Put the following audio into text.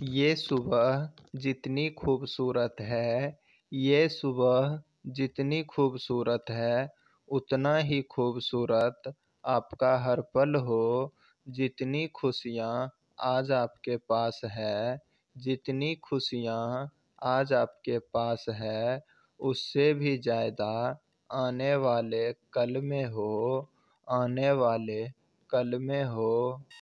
ये सुबह जितनी खूबसूरत है, ये सुबह जितनी खूबसूरत है, उतना ही खूबसूरत आपका हर पल हो। जितनी खुशियाँ आज आपके पास है, जितनी खुशियाँ आज आपके पास है, उससे भी ज़्यादा आने वाले कल में हो, आने वाले कल में हो।